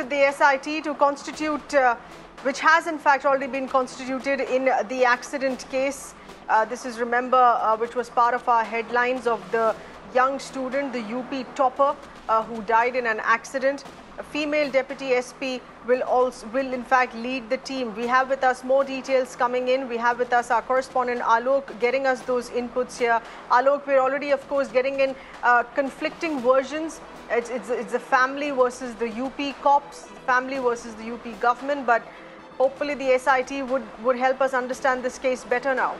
the SIT to constitute, uh, which has in fact already been constituted in the accident case. Uh, this is, remember, uh, which was part of our headlines of the young student, the UP topper, uh, who died in an accident. A female deputy SP will also will in fact lead the team. We have with us more details coming in. We have with us our correspondent Alok getting us those inputs here. Alok, we're already of course getting in uh, conflicting versions. It's, it's, it's the family versus the UP cops, family versus the UP government, but hopefully the SIT would, would help us understand this case better now.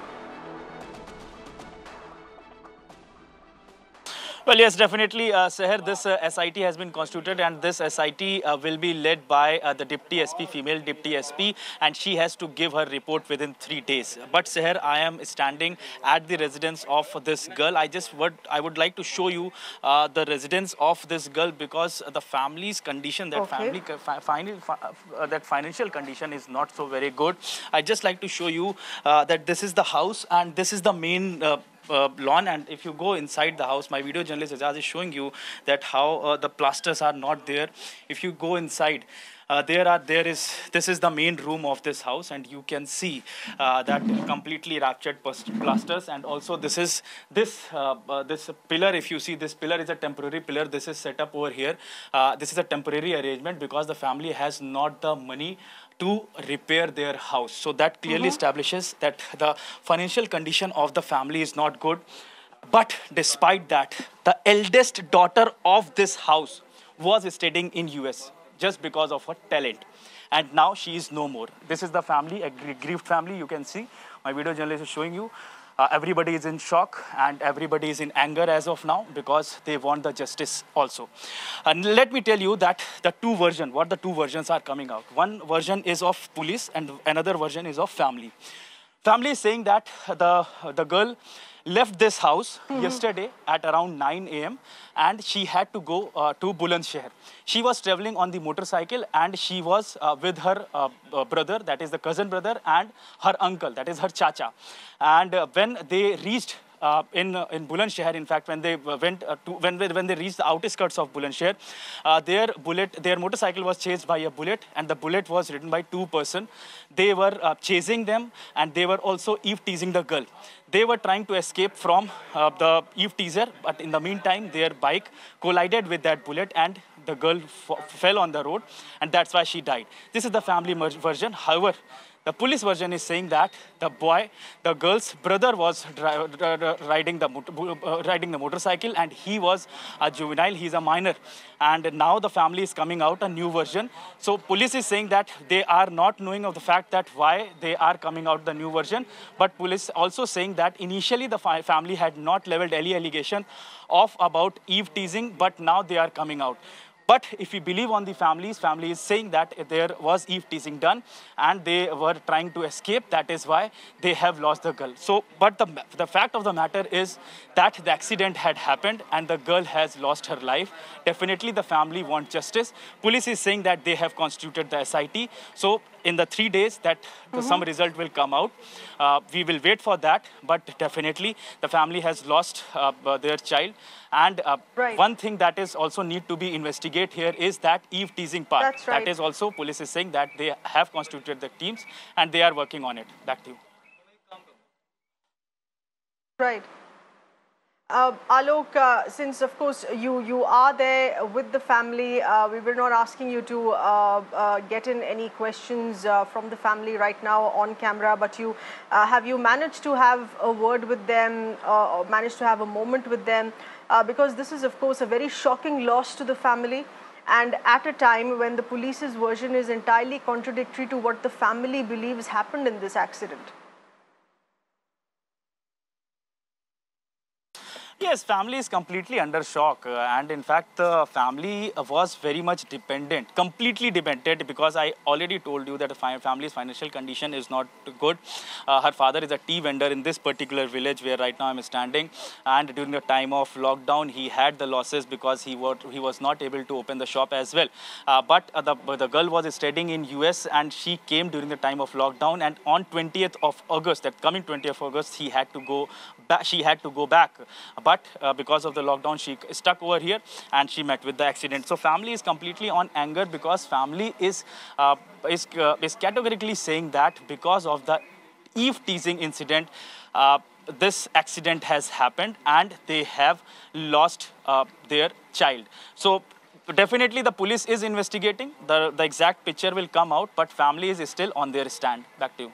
Well, yes, definitely, uh, Seher, this uh, SIT has been constituted and this SIT uh, will be led by uh, the Deputy SP, female Deputy SP, and she has to give her report within three days. But Seher, I am standing at the residence of this girl. I just would, I would like to show you uh, the residence of this girl because the family's condition, that Okay. family, fi- final, fi- uh, that financial condition is not so very good. I just like to show you uh, that this is the house and this is the main uh, lawn and if you go inside the house my video journalist Ajaz is showing you that how uh, the plasters are not there. If you go inside uh, there are there is this is the main room of this house and you can see uh, that completely raptured plas- plasters and also this is this uh, uh, this pillar if you see this pillar is a temporary pillar. This is set up over here. Uh, this is a temporary arrangement because the family has not the money to repair their house. So that clearly mm-hmm. establishes that the financial condition of the family is not good. But despite that, the eldest daughter of this house was studying in US just because of her talent. And now she is no more. This is the family, a gr- grieved family. You can see my video journalist is showing you. Uh, everybody is in shock and everybody is in anger as of now because they want the justice also. And let me tell you that the two version, what the two versions are coming out. One version is of police and another version is of family. Family is saying that the, the girl left this house yesterday at around 9 a.m. and she had to go uh, to Bulandshahr. She was traveling on the motorcycle and she was uh, with her uh, uh, brother, that is the cousin brother, and her uncle, that is her chacha. And uh, when they reached uh, in uh, in Bulandshahr, in fact, when they went uh, to when when they reached the outskirts of Bulandshahr, uh, their bullet, their motorcycle was chased by a bullet, and the bullet was ridden by two person. They were uh, chasing them, and they were also eve teasing the girl. They were trying to escape from uh, the eve teaser, but in the meantime, their bike collided with that bullet, and the girl fell on the road, and that's why she died. This is the family version. However, the police version is saying that the boy, the girl's brother was riding the uh, riding the motorcycle, and he was a juvenile. He's a minor, and now the family is coming out a new version. So police is saying that they are not knowing of the fact that why they are coming out the new version, but police also saying that initially the family had not leveled any allegation of about eve teasing, but now they are coming out. But if we believe on the families, family is saying that there was eve teasing done and they were trying to escape. That is why they have lost the girl. So, but the, the fact of the matter is that the accident had happened and the girl has lost her life. Definitely the family want justice. Police is saying that they have constituted the SIT. So in the three days that the, some result will come out. Uh, we will wait for that, but definitely the family has lost uh, their child. And uh, Right. one thing that is also need to be investigate here is that eve teasing part. That's right. That is also police is saying that they have constituted the teams and they are working on it. Back to you. Right. Uh, Alok, uh, since of course you, you are there with the family, uh, we were not asking you to uh, uh, get in any questions uh, from the family right now on camera, but you have you managed to have a word with them or managed to have a moment with them? Because this is of course a very shocking loss to the family and at a time when the police's version is entirely contradictory to what the family believes happened in this accident. Yes, family is completely under shock, uh, and in fact, the family uh, was very much dependent, completely dependent, because I already told you that the family's financial condition is not good. Uh, her father is a tea vendor in this particular village where right now I'm standing, and during the time of lockdown, he had the losses because he was he was not able to open the shop as well. Uh, but uh, the the girl was studying in US, and she came during the time of lockdown, and on 20th of August, that coming 20th of August, he had to go she had to go back. But uh, because of the lockdown, she stuck over here and she met with the accident. So family is completely on anger because family is, uh, is, uh, is categorically saying that because of the Eve teasing incident, uh, this accident has happened and they have lost uh, their child. So definitely the police is investigating. The, the exact picture will come out, but family is still on their stand. Back to you.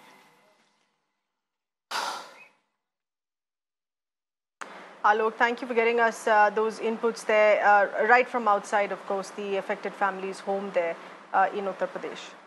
Alok, thank you for getting us uh, those inputs there, uh, right from outside, of course, the affected families' home there uh, in Uttar Pradesh.